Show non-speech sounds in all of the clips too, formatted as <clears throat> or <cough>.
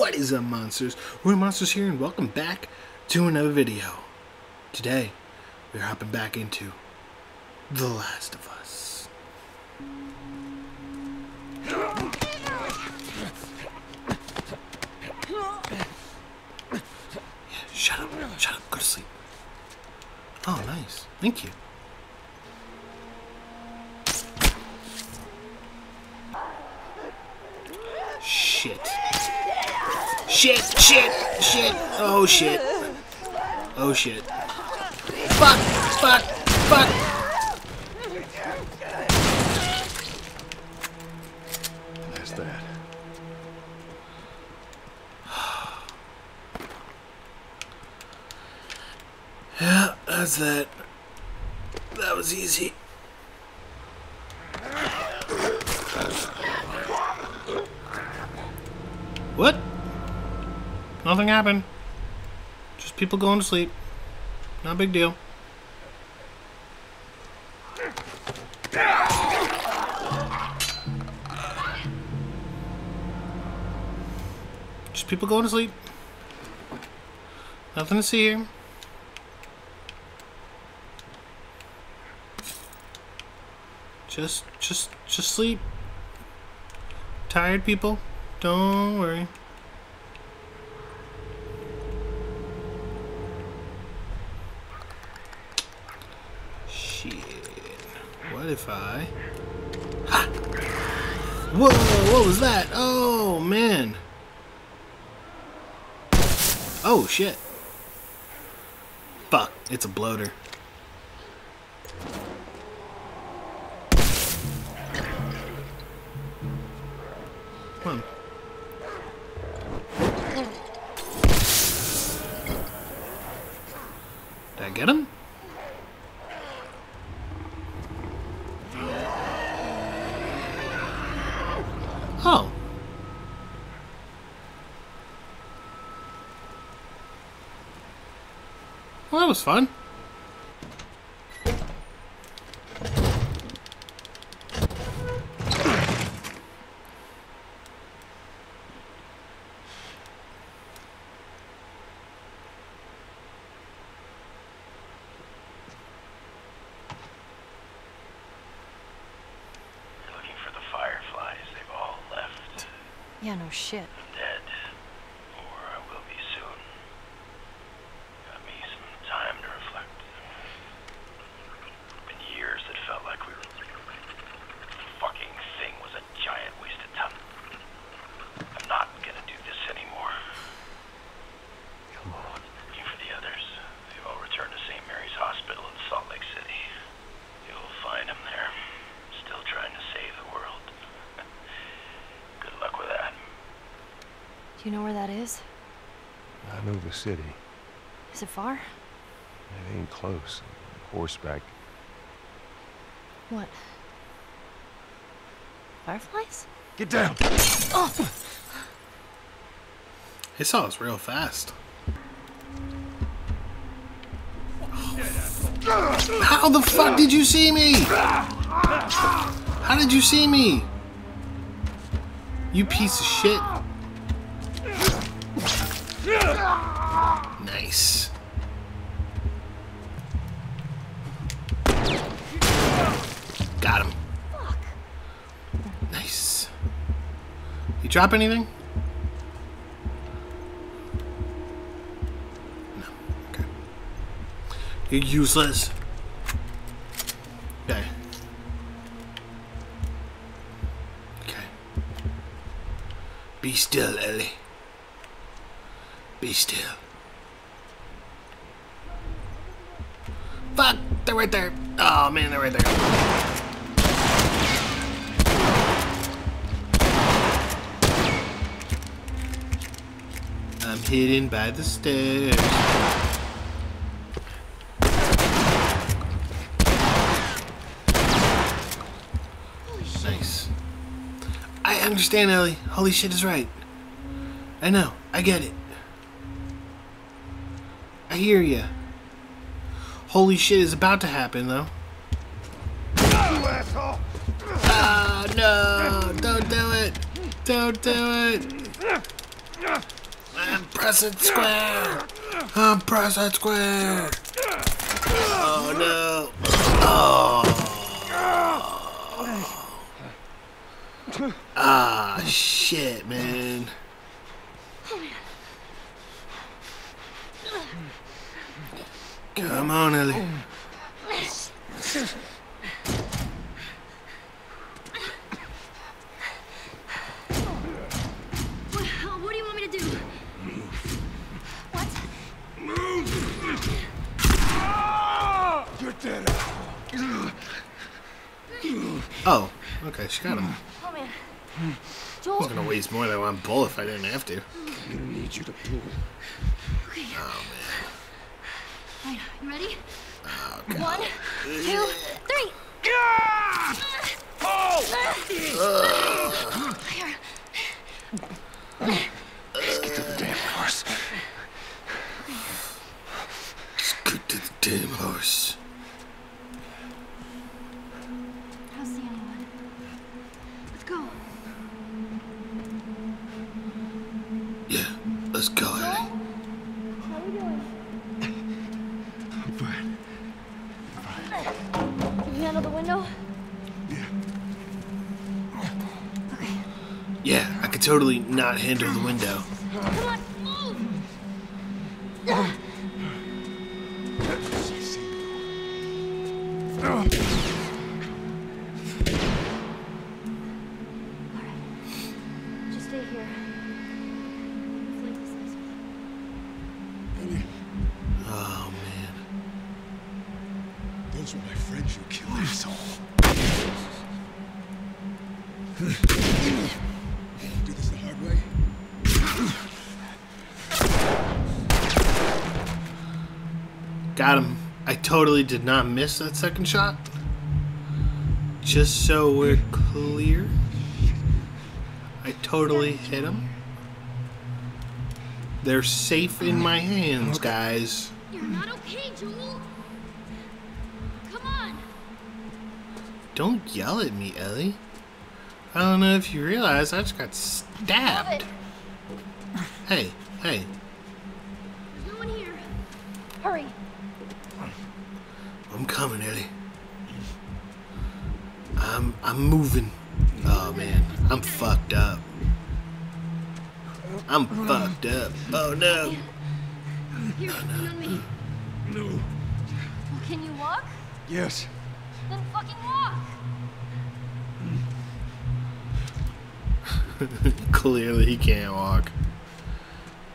What is up, monsters? Real Monzterz here, and welcome back to another video. Today, we're hopping back into The Last of Us. Yeah, shut up, shut up, go to sleep. Oh, nice. Thank you. Shit. Shit, shit, shit. Oh shit. Oh shit. Fuck, fuck, fuck. That's that. <sighs> Yeah, that's that. That was easy. What? Nothing happened. Just people going to sleep. Not a big deal. Just people going to sleep. Nothing to see here. Just, just, just sleep. Tired people, don't worry. Shit. What if I... Ha! Whoa, what was that? Oh, man. Oh, shit. Fuck, it's a bloater. All left. Yeah, no shit. Dead. Or I will be soon. Got me some time to reflect. Been years that felt like we were. The fucking thing was a giant waste of time. I'm not gonna do this anymore. Come on. Looking for the others. They've all returned to St. Mary's Hospital in Salt Lake City. You'll find them there. Still trying to save the world. Good luck with that. Do you know where that is? I know the city. Is it far? It ain't close. Horseback. What? Fireflies? Get down! Oh! They saw us real fast. How the fuck did you see me? How did you see me? You piece of shit. Nice. Got him. Nice. You drop anything? No. Okay. You're useless. Okay. Okay. Be still, Ellie. Be still. Fuck! They're right there. Oh man, they're right there. I'm hidden by the stairs. Nice. I understand, Ellie. Holy shit is right. I know. I get it. I hear you. Holy shit is about to happen, though. Ah, no! Don't do it! Don't do it! pressing square. I'm pressing square. Oh no. Oh. Ah, shit, man. Come on, Ellie. What, what do you want me to do? What? Get that out. Oh, You're dead. Oh, okay, she got him. Oh man. I was gonna waste more than one bullet if I didn't have to. I'm gonna need you to pull. Oh Alright, you ready? Oh, man. Okay. One, two, three. Here. Oh! Not handle the window. Come on, move! Got him. I totally did not miss that second shot. Just so we're clear. I totally hit him. They're safe in my hands, guys. You're not okay, Joel! Come on! Don't yell at me, Ellie. I don't know if you realize I just got Love stabbed. it! Hey, hey. There's no one here. Hurry! I'm coming, Ellie. I'm I'm moving. Oh man, I'm fucked up. I'm fucked up. Oh no. Here, lean on me. No. Well, can you walk? Yes. Then fucking walk! <laughs> Clearly he can't walk.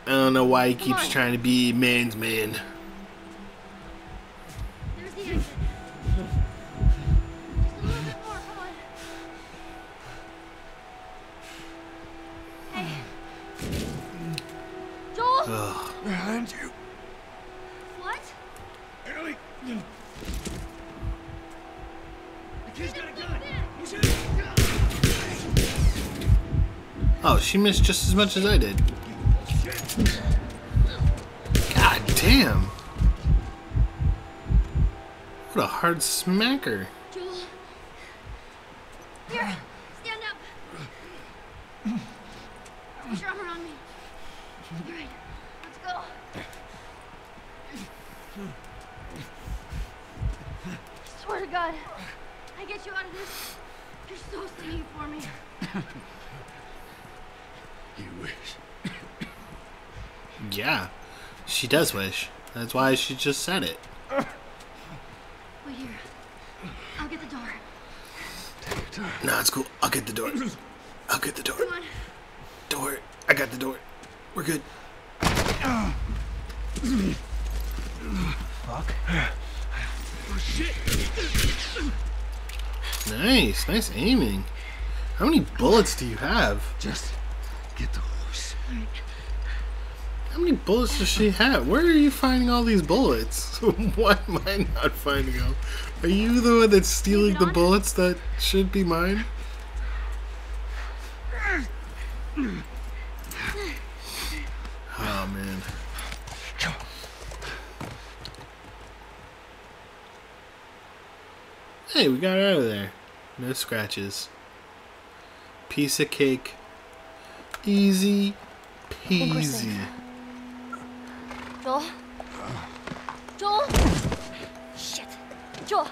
I don't know why he Come keeps on. trying to be man's man. She missed just as much as I did. God damn. What a hard smacker. Joel. Here, stand up. Put your arm around me. All right, let's go. Swear to God, I get you out of this. You're so stingy for me. You wish. Yeah, she does wish. That's why she just said it. Wait here. I'll get the door. Nah, it's cool. I'll get the door. I'll get the door. Come on. Door. I got the door. We're good. Fuck. Nice, nice aiming. How many bullets do you have? Just get the horse. How many bullets does she have? Where are you finding all these bullets? <laughs> Why am I not finding them? Are you the one that's stealing the bullets that should be mine? Oh man. Hey, we got out of there. No scratches. Piece of cake. Easy peasy. Joel? Joel? Shit. Joel!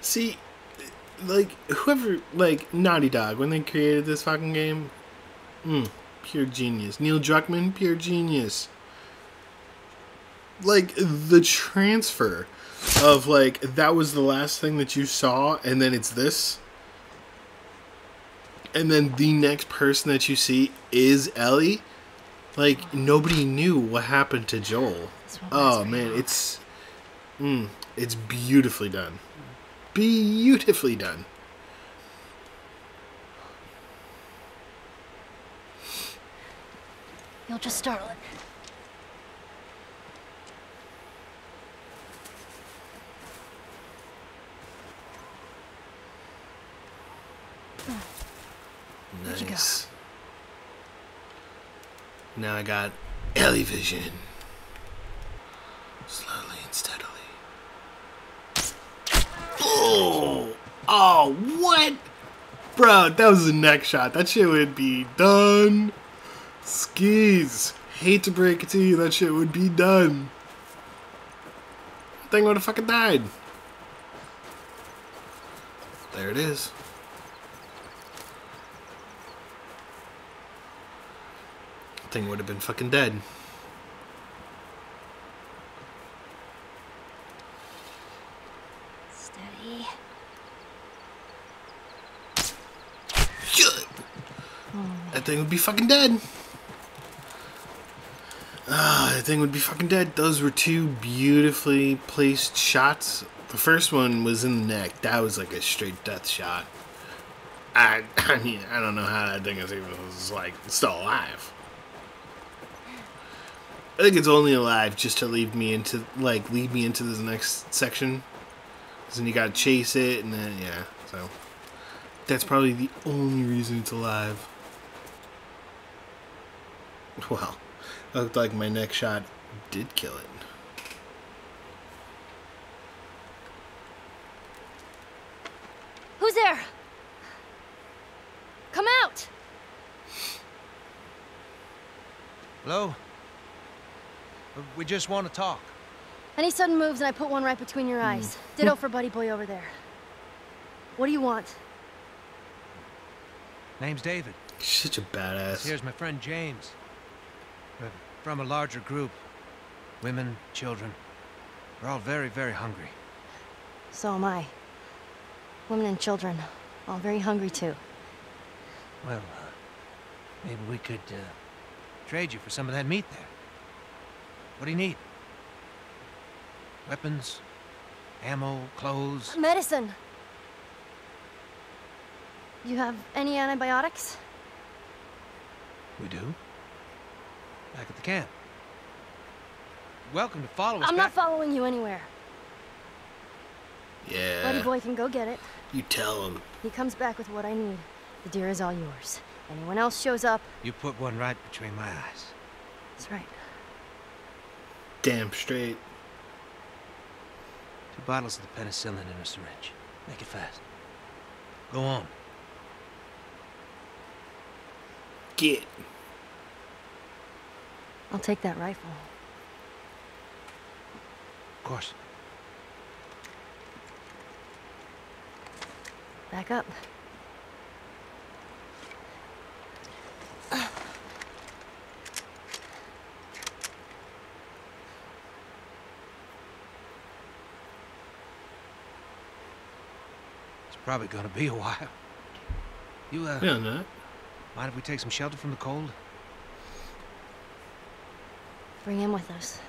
See, like whoever, like Naughty Dog, when they created this fucking game, mm, pure genius. Neil Druckmann, pure genius. Like the transfer of like that was the last thing that you saw, and then it's this and then the next person that you see is Ellie. Like nobody knew what happened to Joel. Oh man, it's mm, it's beautifully done. Beautifully done. You'll just startle it. Hmm. Nice. Now I got <clears throat> Ellie vision. Slowly and steadily. Oh! Oh, what? Bro, that was a neck shot. That shit would be done. Skis. Hate to break it to you, that shit would be done. Thing would have fucking died. There it is. Thing would have been fucking dead. Steady. Shit. That thing would be fucking dead. Ah, that thing would be fucking dead. Those were two beautifully placed shots. The first one was in the neck. That was like a straight death shot. I, <laughs> I mean, I don't know how that thing is even was like still alive. I think it's only alive just to lead me into like lead me into this next section. 'Cause then you gotta chase it, and then yeah. So that's probably the only reason it's alive. Well, it looked like my next shot did kill it. Who's there? Come out! Hello? Uh, We just want to talk. Any sudden moves and I put one right between your eyes. Ditto for Buddy Boy over there. What do you want? Name's David. Such a badass. Here's my friend James. We're from a larger group. Women, children. We're all very, very hungry. So am I. Women and children. All very hungry too. Well, uh, maybe we could uh, trade you for some of that meat there. What do you need? Weapons, ammo, clothes. Medicine! You have any antibiotics? We do. Back at the camp. Welcome to follow us I'm not following you anywhere. Yeah. Buddy Boy can go get it. You tell him. He comes back with what I need. The deer is all yours. Anyone else shows up, You put one right between my eyes. that's right. Damn straight. Two bottles of the penicillin in a syringe. Make it fast. Go on. Get. I'll take that rifle. Of course. Back up. It's probably gonna be a while. You, uh, Yeah, no. mind if we take some shelter from the cold? Bring him with us.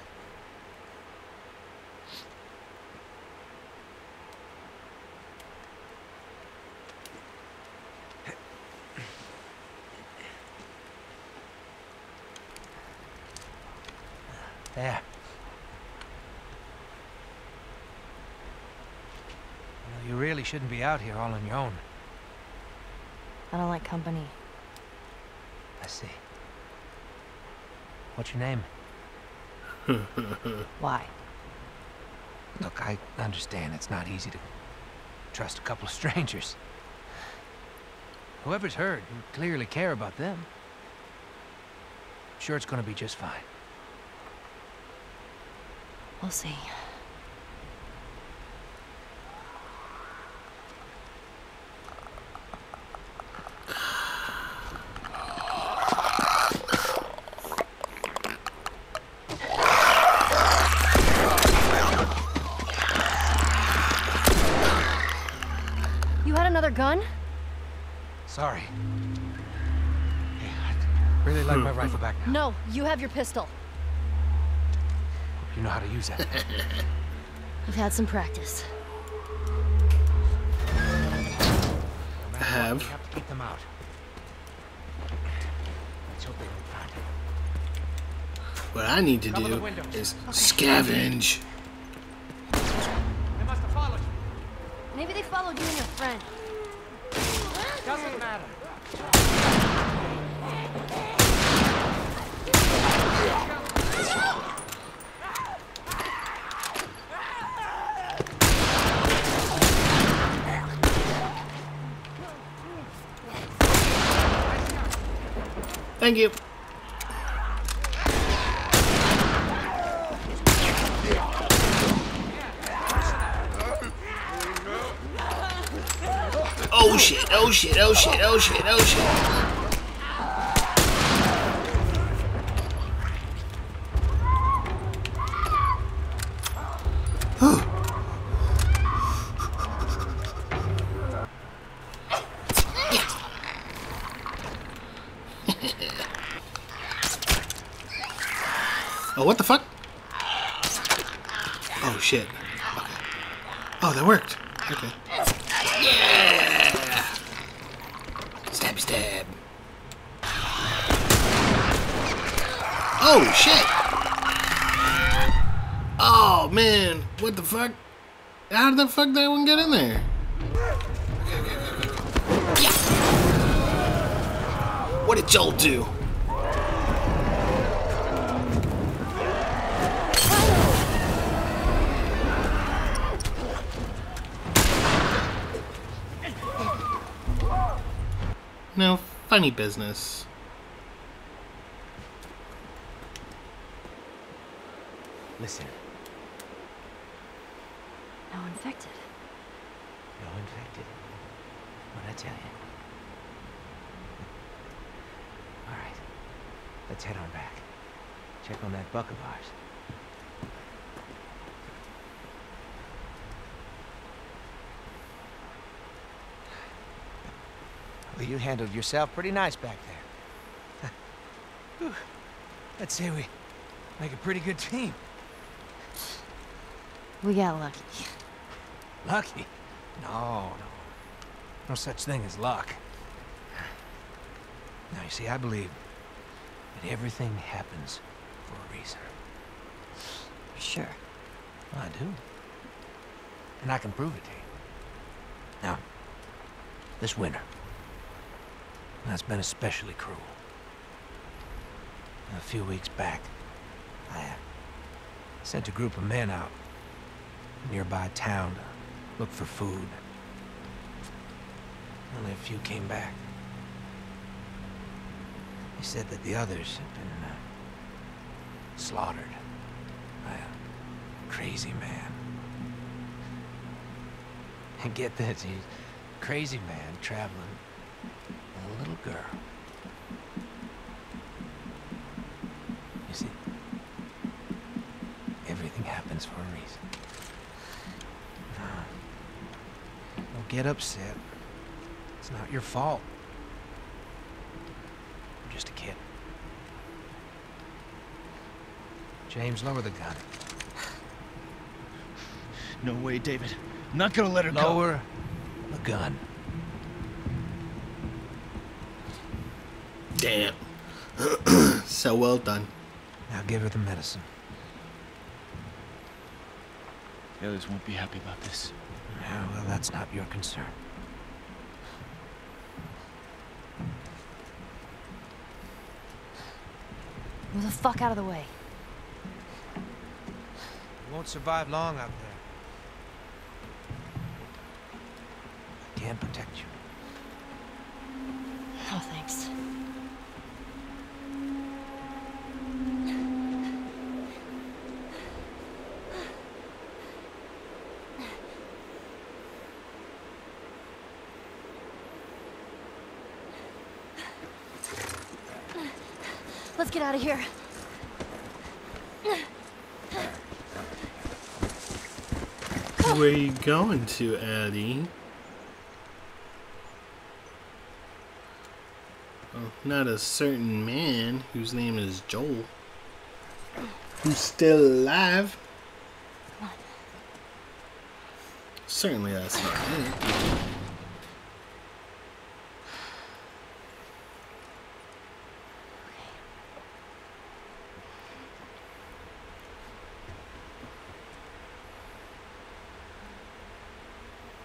There. You really shouldn't be out here all on your own. I don't like company. I see. What's your name? <laughs> Why? Look, I understand it's not easy to trust a couple of <laughs> strangers. Whoever's hurt, you clearly care about them. I'm Sure, it's gonna be just fine. We'll see. No, you have your pistol. You know how to use that. <laughs> I've had some practice. I have. We have to keep them out. Let's hope they don't find it. What I need to Cover do windows. is scavenge. They must have followed you. Maybe they followed you and your friend. Doesn't matter. Thank you. Oh shit, oh shit, oh shit, oh shit, oh shit. Oh, what the fuck? Oh, shit. Okay. Oh, that worked. Okay. Yeah! Stab, stab. Oh, shit! Oh, man. What the fuck? How did the fuck that one get in there? What did Joel do? No, funny business. Listen, No infected. no infected. What'd I tell you? All right, let's head on back. Check on that buck of ours. Well, you handled yourself pretty nice back there. I'd say we make a pretty good team. We got lucky. Lucky? No, no. No such thing as luck. Now, you see, I believe that everything happens for a reason. Sure. I do. And I can prove it to you. Now, this winter, that's been especially cruel. A few weeks back, I uh, sent a group of men out nearby town to look for food. Only a few came back. They said that the others had been uh, slaughtered by a crazy man. And get this, he's a crazy man traveling girl. You see, everything happens for a reason. Now, don't get upset. It's not your fault. I'm just a kid. James, lower the gun. No way, David. I'm not gonna let her go. Lower the gun. Damn. <clears throat> so well done. Now give her the medicine. The others won't be happy about this. Yeah, well, that's not your concern. Move the fuck out of the way. You won't survive long out there. I can protect you. No thanks. Let's get out of here. Where are you going to, Addy? Oh, not a certain man whose name is Joel. Who's still alive. Certainly that's not it.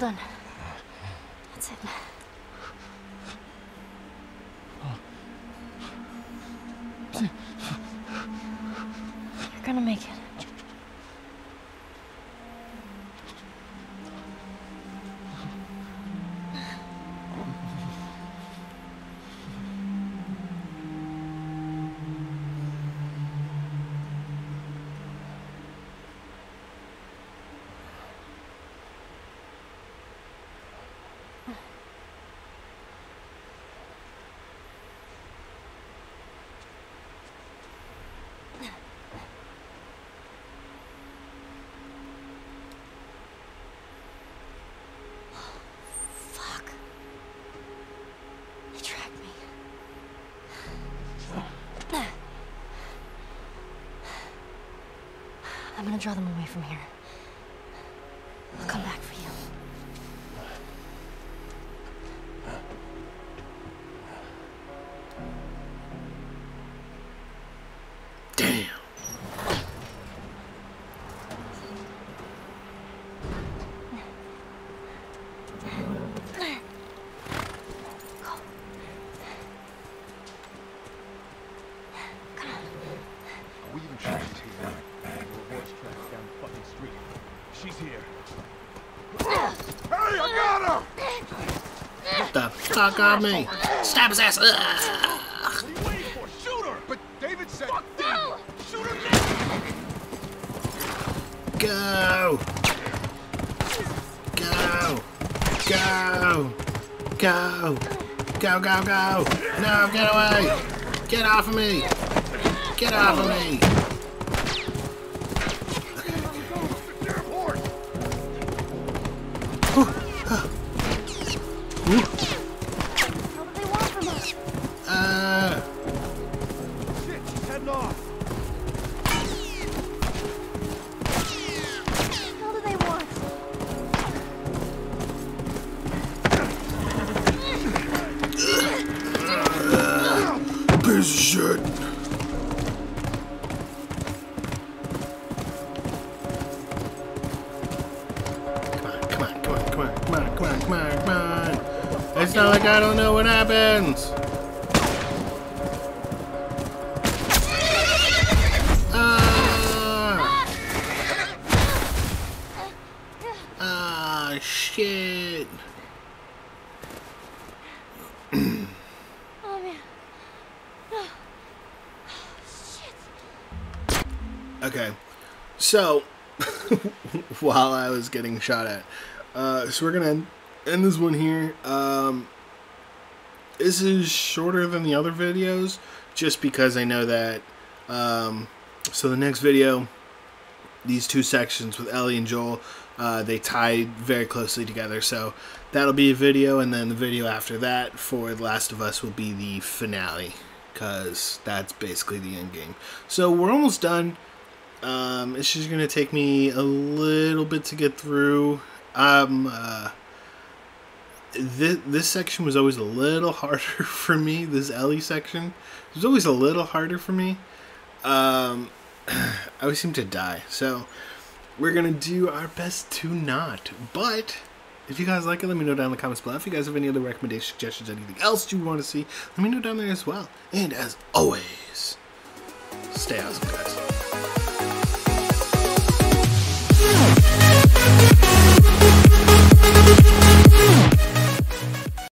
Well done. That's it. You're gonna make it. Gonna draw them away from here. Fuck on me? Stab his ass. Ugh. But David said. No! Go! Go! Go! Go! Go, go, go! No, get away! Get off of me! Get off of me! Like I don't know what happens! Ah! Ah, shit! Oh. Shit. Okay, so <laughs> while I was getting shot at, uh, so we're gonna end this one here. Um, this is shorter than the other videos, just because I know that. Um, so the next video, these two sections with Ellie and Joel, uh, they tie very closely together. So that'll be a video, and then the video after that for The Last of Us will be the finale, because that's basically the end game. So we're almost done. Um, it's just gonna take me a little bit to get through. Um, uh, this, this section was always a little <laughs> harder for me. This Ellie section was always a little harder for me. Um, <clears throat> I always seem to die. So we're gonna do our best to not. But if you guys like it, let me know down in the comments below. If you guys have any other recommendations, suggestions, anything else you want to see, let me know down there as well. And as always, stay awesome, guys.